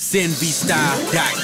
SinVStyle.com.